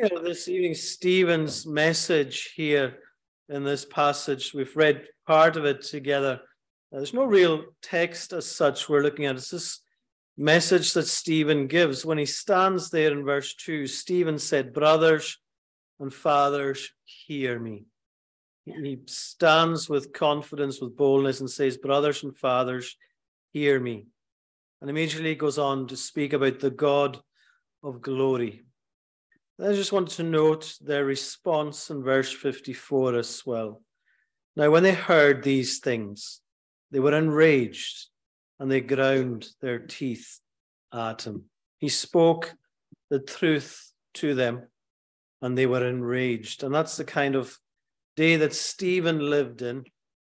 This evening, Stephen's message here in this passage, we've read part of it together. There's no real text as such we're looking at. It's this message that Stephen gives. When he stands there in verse 2, Stephen said, Brothers and fathers, hear me. He stands with confidence, with boldness, and says, Brothers and fathers, hear me. And immediately goes on to speak about the God of glory. I just wanted to note their response in verse 54 as well. Now, when they heard these things, they were enraged and they ground their teeth at him. He spoke the truth to them and they were enraged. And that's the kind of day that Stephen lived in.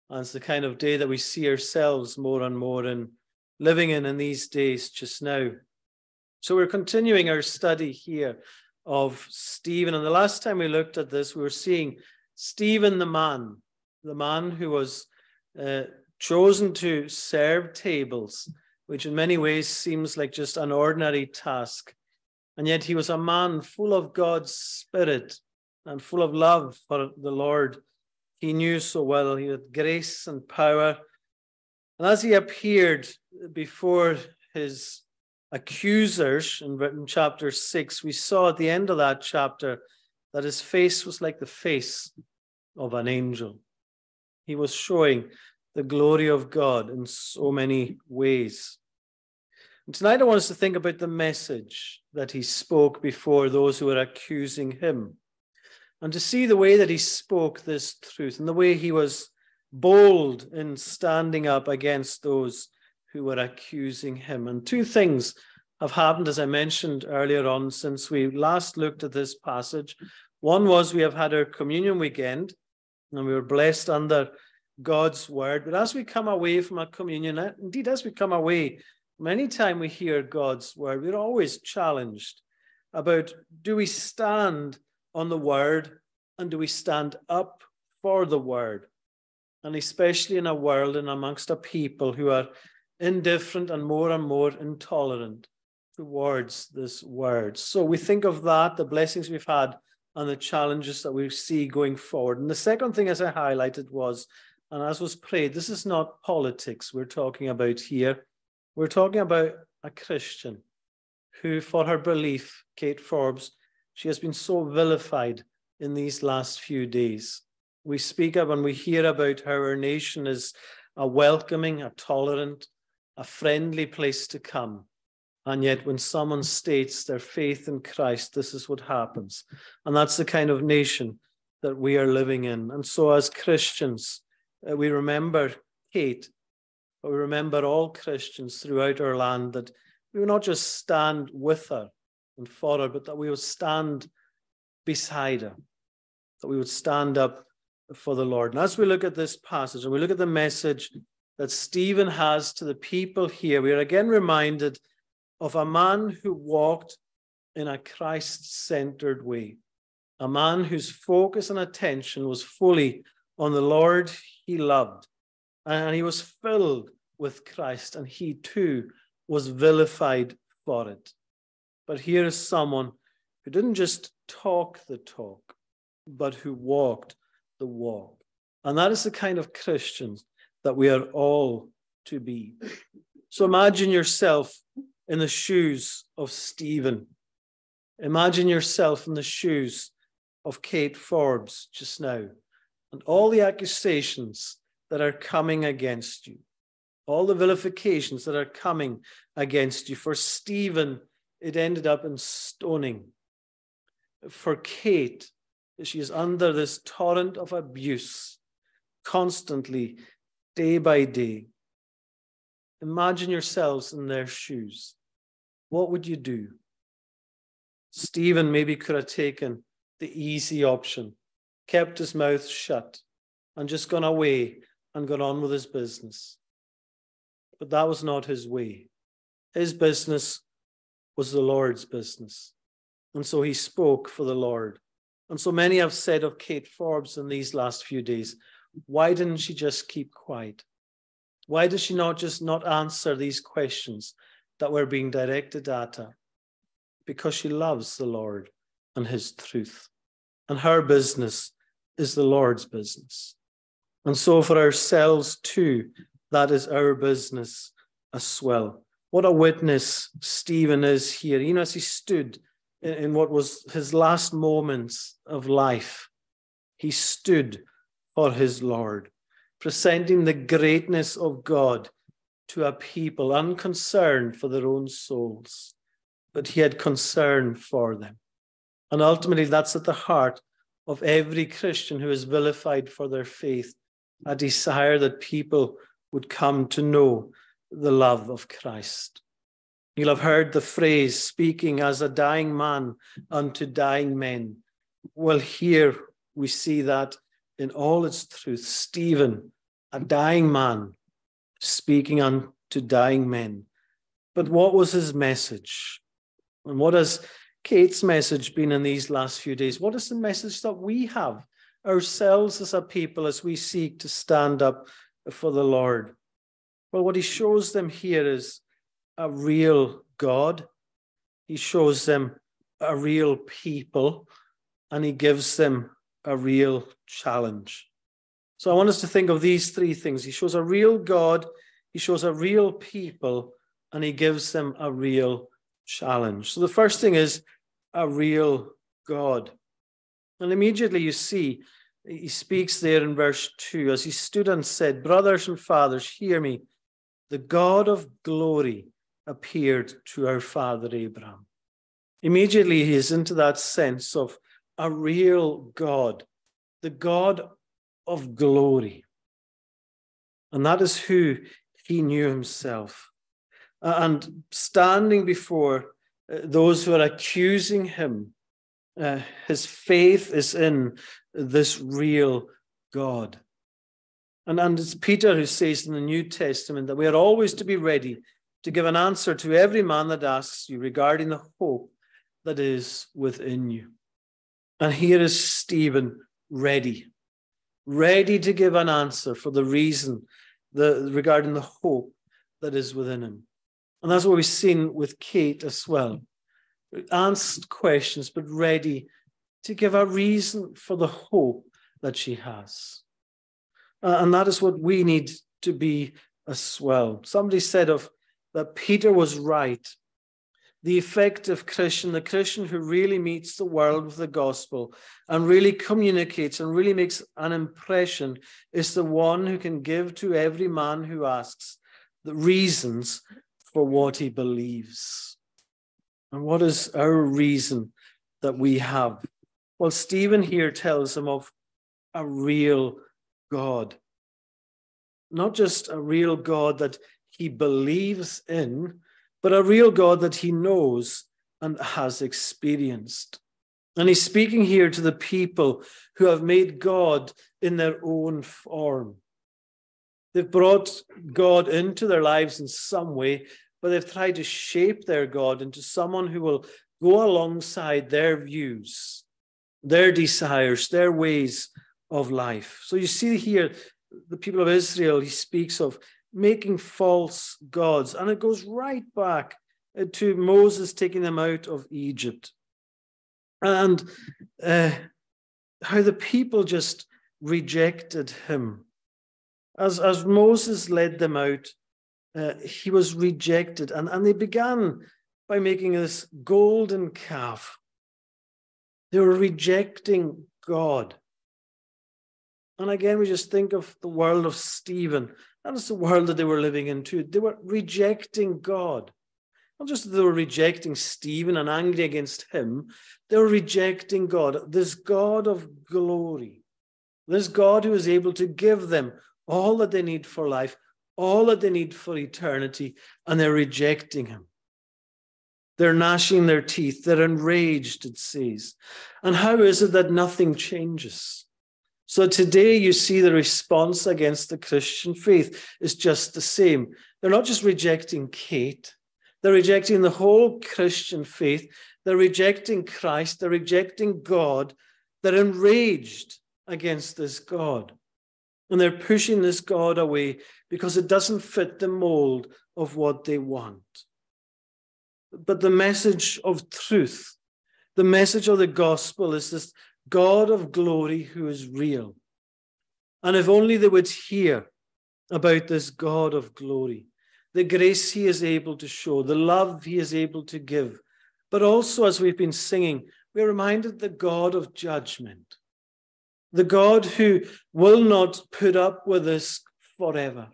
And it's the kind of day that we see ourselves more and more in living in in these days just now. So we're continuing our study here of Stephen. And the last time we looked at this, we were seeing Stephen the man, the man who was uh, chosen to serve tables, which in many ways seems like just an ordinary task. And yet he was a man full of God's Spirit and full of love for the Lord. He knew so well. He had grace and power. And as he appeared before his accusers in chapter six, we saw at the end of that chapter that his face was like the face of an angel. He was showing the glory of God in so many ways. And tonight I want us to think about the message that he spoke before those who were accusing him and to see the way that he spoke this truth and the way he was bold in standing up against those who were accusing him. And two things have happened, as I mentioned earlier on, since we last looked at this passage. One was we have had our communion weekend and we were blessed under God's word. But as we come away from our communion, indeed, as we come away, many time we hear God's word, we're always challenged about do we stand on the word and do we stand up for the word? And especially in a world and amongst a people who are indifferent and more and more intolerant towards this word. So we think of that, the blessings we've had, and the challenges that we see going forward. And the second thing, as I highlighted, was, and as was prayed, this is not politics we're talking about here. We're talking about a Christian who, for her belief, Kate Forbes, she has been so vilified in these last few days. We speak of and we hear about how our nation is a welcoming, a tolerant, a friendly place to come. And yet, when someone states their faith in Christ, this is what happens. And that's the kind of nation that we are living in. And so, as Christians, uh, we remember Kate, but we remember all Christians throughout our land that we will not just stand with her and for her, but that we would stand beside her, that we would stand up for the Lord. And as we look at this passage and we look at the message that Stephen has to the people here, we are again reminded of a man who walked in a Christ centered way, a man whose focus and attention was fully on the Lord he loved. And he was filled with Christ, and he too was vilified for it. But here is someone who didn't just talk the talk, but who walked the walk. And that is the kind of Christians that we are all to be. So imagine yourself in the shoes of Stephen. Imagine yourself in the shoes of Kate Forbes just now and all the accusations that are coming against you, all the vilifications that are coming against you. For Stephen, it ended up in stoning. For Kate, she is under this torrent of abuse constantly, day by day. Imagine yourselves in their shoes. What would you do? Stephen maybe could have taken the easy option, kept his mouth shut, and just gone away and gone on with his business. But that was not his way. His business was the Lord's business. And so he spoke for the Lord. And so many have said of Kate Forbes in these last few days, why didn't she just keep quiet? Why does she not just not answer these questions that were being directed at her? Because she loves the Lord and his truth. And her business is the Lord's business. And so for ourselves too, that is our business as well. What a witness Stephen is here. You know, as he stood in, in what was his last moments of life, he stood for his Lord, presenting the greatness of God to a people unconcerned for their own souls, but he had concern for them. And ultimately, that's at the heart of every Christian who is vilified for their faith a desire that people would come to know the love of Christ. You'll have heard the phrase, speaking as a dying man unto dying men. Well, here we see that in all its truth. Stephen, a dying man, speaking unto dying men. But what was his message? And what has Kate's message been in these last few days? What is the message that we have ourselves as a people as we seek to stand up for the Lord? Well, what he shows them here is a real God. He shows them a real people and he gives them a real challenge. So I want us to think of these three things. He shows a real God, he shows a real people, and he gives them a real challenge. So the first thing is a real God. And immediately you see, he speaks there in verse 2 as he stood and said, Brothers and fathers, hear me. The God of glory appeared to our father Abraham. Immediately he is into that sense of a real God, the God of glory. And that is who he knew himself. And standing before uh, those who are accusing him, uh, his faith is in this real God. And, and it's Peter who says in the New Testament that we are always to be ready to give an answer to every man that asks you regarding the hope that is within you. And here is Stephen ready, ready to give an answer for the reason the, regarding the hope that is within him. And that's what we've seen with Kate as well. Asked questions, but ready to give a reason for the hope that she has. Uh, and that is what we need to be as well. Somebody said of that Peter was right the effective Christian, the Christian who really meets the world with the gospel and really communicates and really makes an impression, is the one who can give to every man who asks the reasons for what he believes. And what is our reason that we have? Well, Stephen here tells him of a real God, not just a real God that he believes in but a real God that he knows and has experienced. And he's speaking here to the people who have made God in their own form. They've brought God into their lives in some way, but they've tried to shape their God into someone who will go alongside their views, their desires, their ways of life. So you see here, the people of Israel, he speaks of making false gods. And it goes right back uh, to Moses taking them out of Egypt. And uh, how the people just rejected him. As, as Moses led them out, uh, he was rejected. And, and they began by making this golden calf. They were rejecting God. And again, we just think of the world of Stephen that was the world that they were living in too. They were rejecting God. Not just that they were rejecting Stephen and angry against him, they were rejecting God, this God of glory, this God who is able to give them all that they need for life, all that they need for eternity, and they're rejecting him. They're gnashing their teeth, they're enraged, it says. And how is it that nothing changes? So today you see the response against the Christian faith is just the same. They're not just rejecting Kate, they're rejecting the whole Christian faith. They're rejecting Christ, they're rejecting God. They're enraged against this God. And they're pushing this God away because it doesn't fit the mold of what they want. But the message of truth, The message of the gospel is this God of glory who is real. And if only they would hear about this God of glory, the grace he is able to show, the love he is able to give. But also, as we've been singing, we're reminded the God of judgment, the God who will not put up with this forever.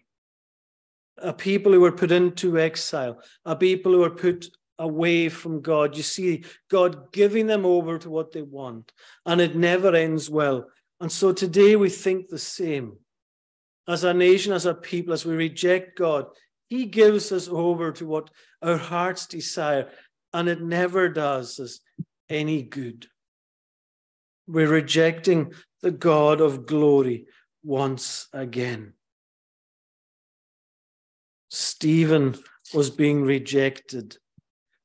A people who were put into exile, a people who were put away from God. You see God giving them over to what they want, and it never ends well. And so today we think the same. As a nation, as a people, as we reject God, He gives us over to what our hearts desire, and it never does us any good. We're rejecting the God of glory once again. Stephen was being rejected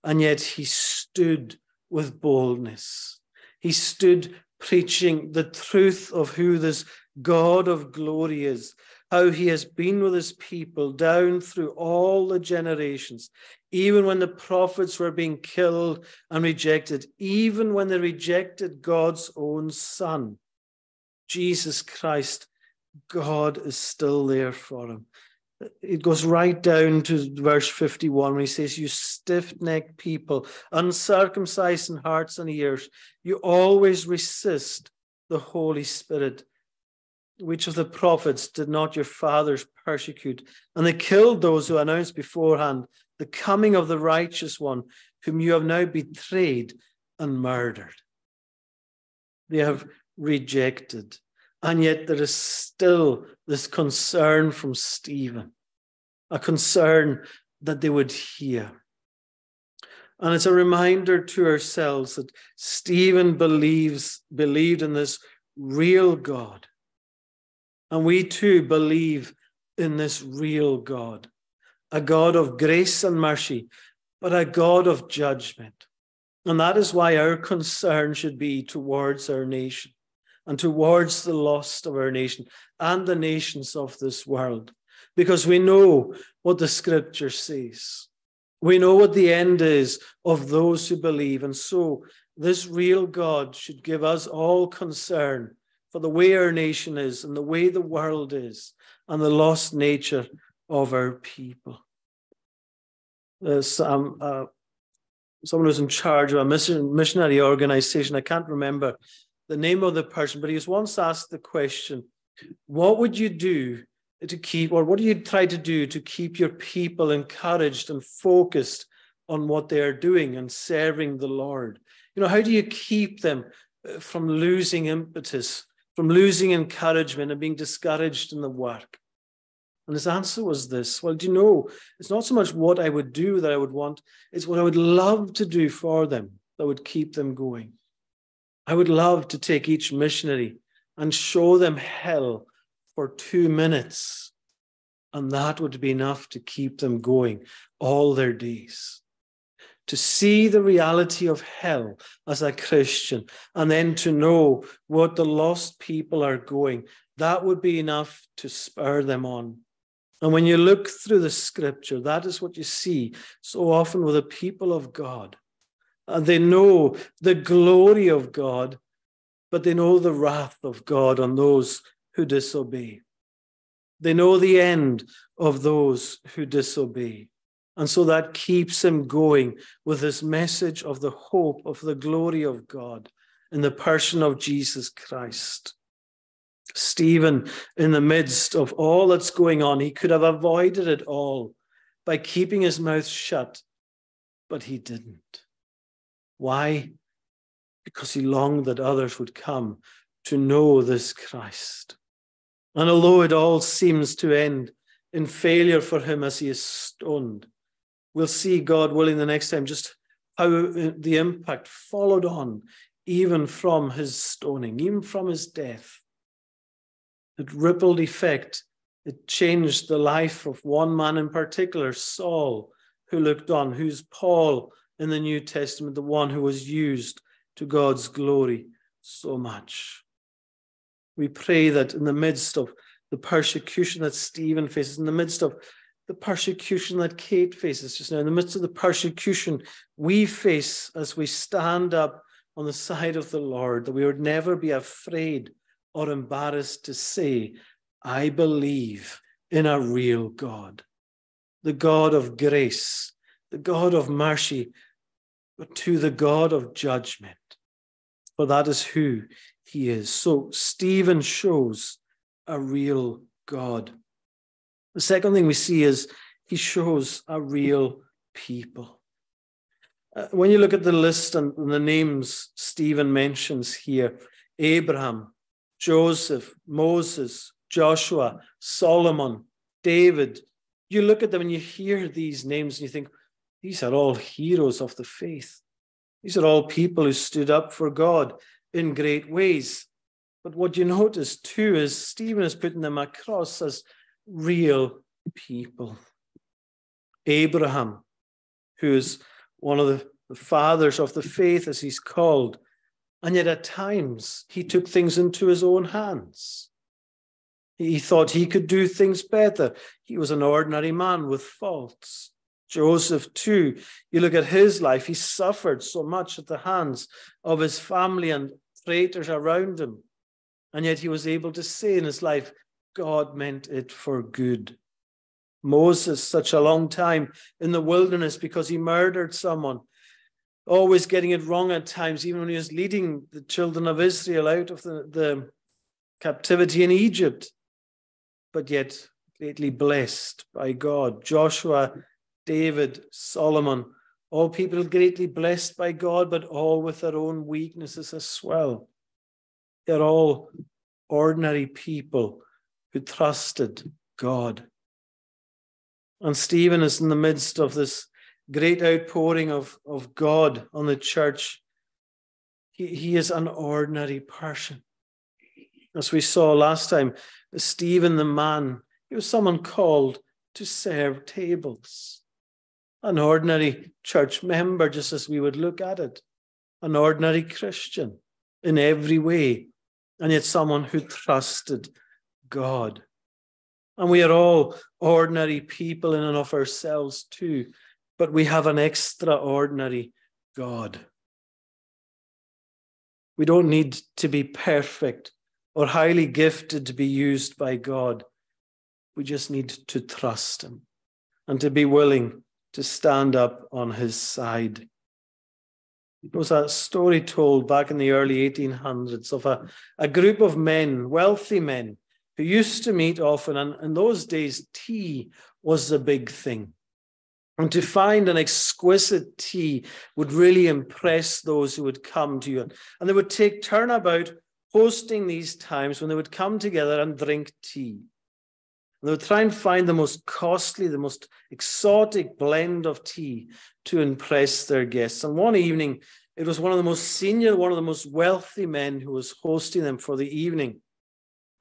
and yet he stood with boldness. He stood preaching the truth of who this God of glory is, how he has been with his people down through all the generations, even when the prophets were being killed and rejected, even when they rejected God's own son, Jesus Christ, God is still there for him it goes right down to verse 51 when he says, You stiff necked people, uncircumcised in hearts and ears, you always resist the Holy Spirit. Which of the prophets did not your fathers persecute? And they killed those who announced beforehand the coming of the righteous one, whom you have now betrayed and murdered. They have rejected and yet there is still this concern from Stephen, a concern that they would hear. And it's a reminder to ourselves that Stephen believes, believed in this real God. And we too believe in this real God, a God of grace and mercy, but a God of judgment. And that is why our concern should be towards our nation and towards the lost of our nation and the nations of this world, because we know what the scripture says. We know what the end is of those who believe. And so, this real God should give us all concern for the way our nation is and the way the world is and the lost nature of our people. There's um, uh, someone who's in charge of a missionary organization. I can't remember the name of the person, but he was once asked the question, What would you do to keep, or what do you try to do to keep your people encouraged and focused on what they are doing and serving the Lord? You know, how do you keep them uh, from losing impetus, from losing encouragement and being discouraged in the work? And his answer was this Well, do you know, it's not so much what I would do that I would want, it's what I would love to do for them that would keep them going. I would love to take each missionary and show them hell for two minutes. And that would be enough to keep them going all their days. To see the reality of hell as a Christian and then to know what the lost people are going, that would be enough to spur them on. And when you look through the scripture, that is what you see so often with the people of God and they know the glory of God, but they know the wrath of God on those who disobey. They know the end of those who disobey. And so that keeps him going with this message of the hope of the glory of God in the person of Jesus Christ. Stephen, in the midst of all that's going on, he could have avoided it all by keeping his mouth shut, but he didn't. Why? Because he longed that others would come to know this Christ. And although it all seems to end in failure for him as he is stoned, we'll see, God willing, the next time just how the impact followed on, even from his stoning, even from his death. It rippled effect. It changed the life of one man in particular, Saul, who looked on, who's Paul, in the New Testament, the one who was used to God's glory so much. We pray that in the midst of the persecution that Stephen faces, in the midst of the persecution that Kate faces just now, in the midst of the persecution we face as we stand up on the side of the Lord, that we would never be afraid or embarrassed to say, I believe in a real God, the God of grace, the God of mercy, but to the God of judgment. For that is who he is. So Stephen shows a real God. The second thing we see is he shows a real people. Uh, when you look at the list and, and the names Stephen mentions here Abraham, Joseph, Moses, Joshua, Solomon, David, you look at them and you hear these names and you think, these are all heroes of the faith. These are all people who stood up for God in great ways. But what you notice too is Stephen is putting them across as real people. Abraham, who is one of the, the fathers of the faith, as he's called, and yet at times he took things into his own hands. He thought he could do things better. He was an ordinary man with faults. Joseph, too, you look at his life, he suffered so much at the hands of his family and traitors around him. And yet he was able to say in his life, God meant it for good. Moses, such a long time in the wilderness because he murdered someone, always getting it wrong at times, even when he was leading the children of Israel out of the, the captivity in Egypt, but yet greatly blessed by God. Joshua, David, Solomon, all people greatly blessed by God, but all with their own weaknesses as well. They're all ordinary people who trusted God. And Stephen is in the midst of this great outpouring of, of God on the church. He, he is an ordinary person. As we saw last time, Stephen the man, he was someone called to serve tables. An ordinary church member, just as we would look at it. An ordinary Christian in every way, and yet someone who trusted God. And we are all ordinary people in and of ourselves too, but we have an extraordinary God. We don't need to be perfect or highly gifted to be used by God. We just need to trust Him and to be willing to stand up on His side. It was a story told back in the early 1800s of a, a group of men, wealthy men, who used to meet often. And in those days, tea was the big thing. And to find an exquisite tea would really impress those who would come to you. And they would take turnabout hosting these times when they would come together and drink tea. And they would try and find the most costly, the most exotic blend of tea to impress their guests. And one evening, it was one of the most senior, one of the most wealthy men who was hosting them for the evening.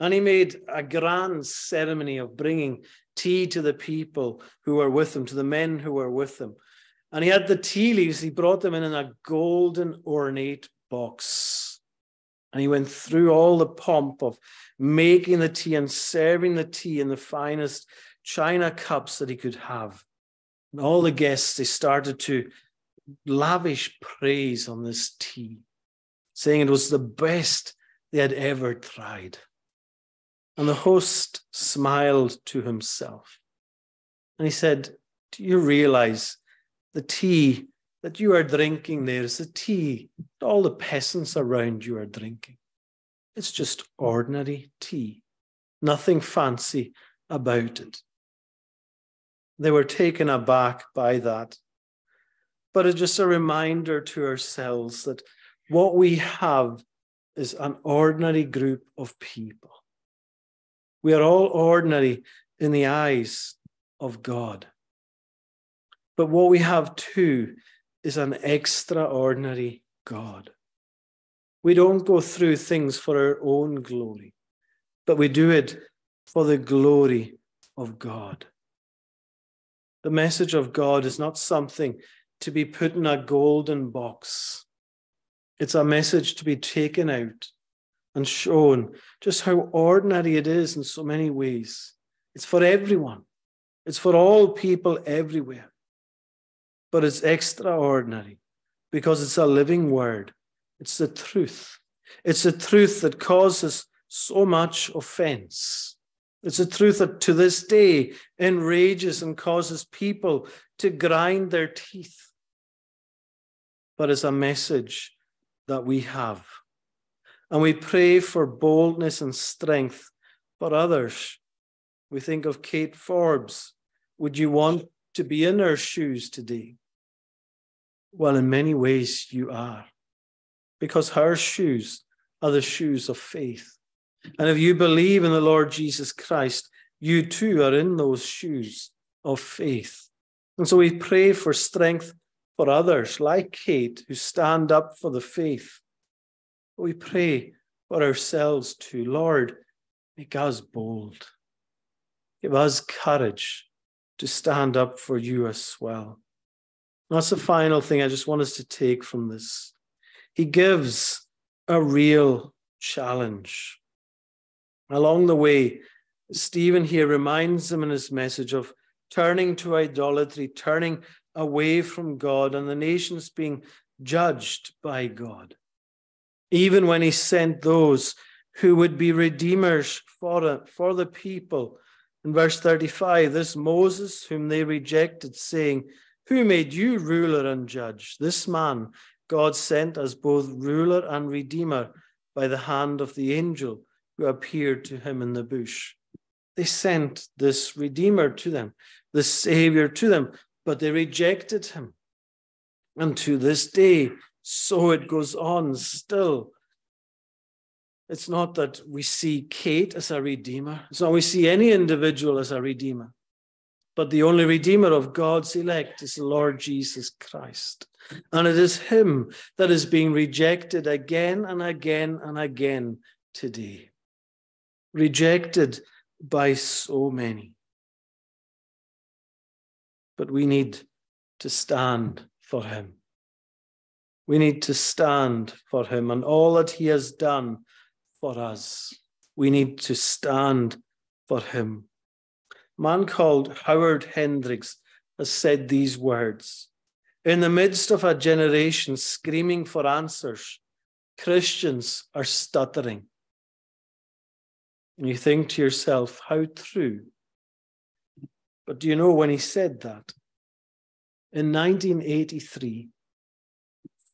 And he made a grand ceremony of bringing tea to the people who were with him, to the men who were with him. And he had the tea leaves, he brought them in in a golden ornate box. And he went through all the pomp of making the tea and serving the tea in the finest china cups that he could have. And all the guests, they started to lavish praise on this tea, saying it was the best they had ever tried. And the host smiled to himself. And he said, Do you realize the tea that you are drinking there is the tea that all the peasants around you are drinking? It's just ordinary tea, nothing fancy about it. They were taken aback by that. But it's just a reminder to ourselves that what we have is an ordinary group of people we are all ordinary in the eyes of God. But what we have too is an extraordinary God. We don't go through things for our own glory, but we do it for the glory of God. The message of God is not something to be put in a golden box. It's a message to be taken out and shown just how ordinary it is in so many ways. It's for everyone, it's for all people everywhere. But it's extraordinary because it's a living word It's the truth. It's the truth that causes so much offense. It's a truth that to this day enrages and causes people to grind their teeth. But it's a message that we have. And we pray for boldness and strength for others. We think of Kate Forbes. Would you want to be in her shoes today? Well, in many ways, you are, because her shoes are the shoes of faith. And if you believe in the Lord Jesus Christ, you too are in those shoes of faith. And so we pray for strength for others like Kate who stand up for the faith. We pray for ourselves too. Lord, make us bold. Give us courage to stand up for you as well. That's the final thing I just want us to take from this. He gives a real challenge. Along the way, Stephen here reminds them in his message of turning to idolatry, turning away from God, and the nations being judged by God. Even when he sent those who would be redeemers for, for the people. In verse 35, this Moses, whom they rejected, saying, Who made you ruler and judge? This man God sent as both ruler and redeemer by the hand of the angel who appeared to him in the bush. They sent this Redeemer to them, the Savior to them, but they rejected him. And to this day, so it goes on still. It's not that we see Kate as a redeemer. It's not we see any individual as a redeemer. But the only redeemer of God's elect is the Lord Jesus Christ. And it is him that is being rejected again and again and again today rejected by so many. But we need to stand for him. We need to stand for him and all that he has done for us. We need to stand for him. Man called Howard Hendricks has said these words In the midst of a generation screaming for answers, Christians are stuttering. And you think to yourself, how true. But do you know when he said that? In 1983,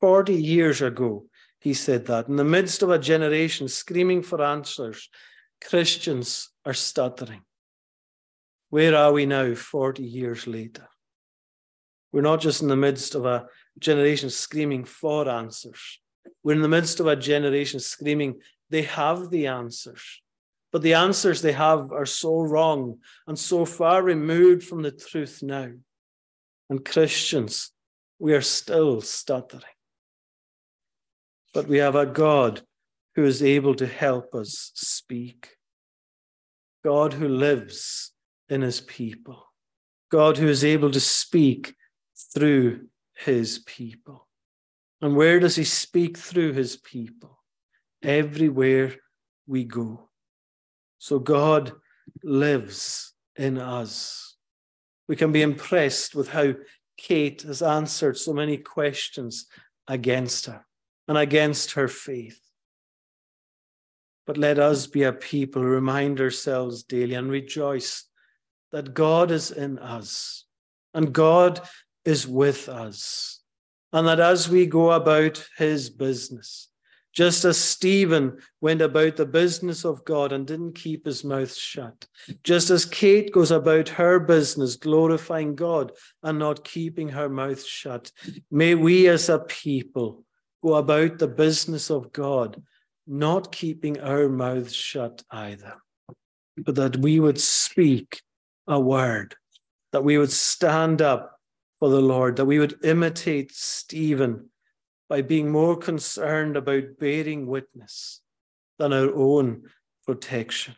40 years ago, he said that. In the midst of a generation screaming for answers, Christians are stuttering. Where are we now, 40 years later? We're not just in the midst of a generation screaming for answers. We're in the midst of a generation screaming, they have the answers. But the answers they have are so wrong and so far removed from the truth now. And Christians, we are still stuttering. But we have a God who is able to help us speak. God who lives in his people. God who is able to speak through his people. And where does he speak through his people? Everywhere we go. So God lives in us. We can be impressed with how Kate has answered so many questions against her and against her faith. But let us be a people who remind ourselves daily and rejoice that God is in us and God is with us. And that as we go about his business, just as Stephen went about the business of God and didn't keep his mouth shut. Just as Kate goes about her business, glorifying God and not keeping her mouth shut. May we as a people go about the business of God, not keeping our mouths shut either, but that we would speak a word, that we would stand up for the Lord, that we would imitate Stephen by being more concerned about bearing witness than our own protection.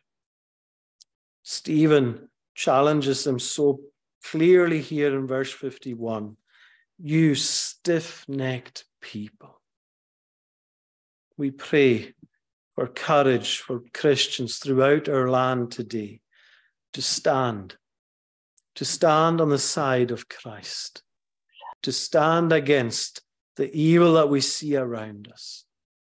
Stephen challenges them so clearly here in verse 51 you stiff necked people. We pray for courage for Christians throughout our land today to stand, to stand on the side of Christ, to stand against the evil that we see around us,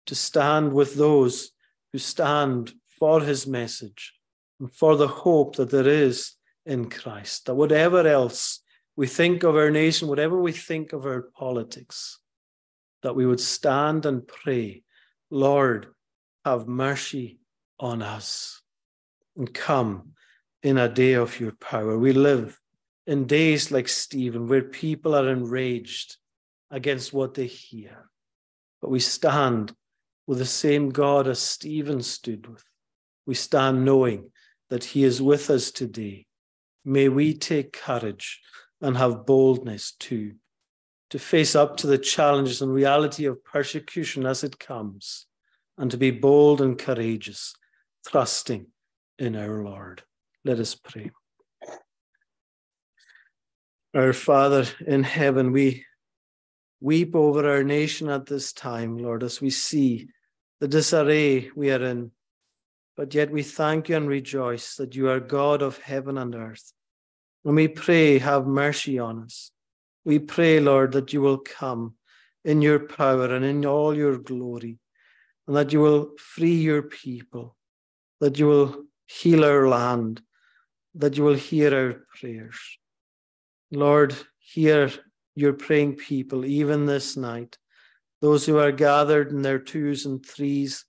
to stand with those who stand for his message and for the hope that there is in Christ. That whatever else we think of our nation, whatever we think of our politics, that we would stand and pray, Lord, have mercy on us and come in a day of your power. We live in days like Stephen, where people are enraged against what they hear. But we stand with the same God as Stephen stood with. We stand knowing that he is with us today. May we take courage and have boldness too, to face up to the challenges and reality of persecution as it comes, and to be bold and courageous, trusting in our Lord. Let us pray. Our Father in heaven, we weep over our nation at this time, Lord, as we see the disarray we are in. But yet we thank you and rejoice that you are God of heaven and earth. And we pray, have mercy on us. We pray, Lord, that you will come in your power and in all your glory, and that you will free your people, that you will heal our land, that you will hear our prayers. Lord, hear your praying people even this night, those who are gathered in their twos and threes,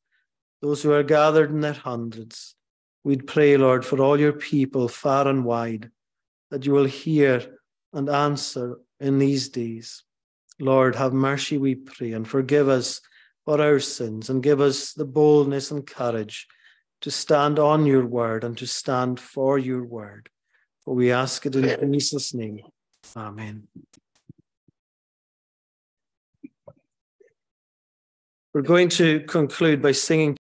those who are gathered in their hundreds. We'd pray, Lord, for all your people far and wide, that you will hear and answer in these days. Lord, have mercy, we pray, and forgive us for our sins, and give us the boldness and courage to stand on your word and to stand for your word. For we ask it in Jesus' name. Amen. We're going to conclude by singing.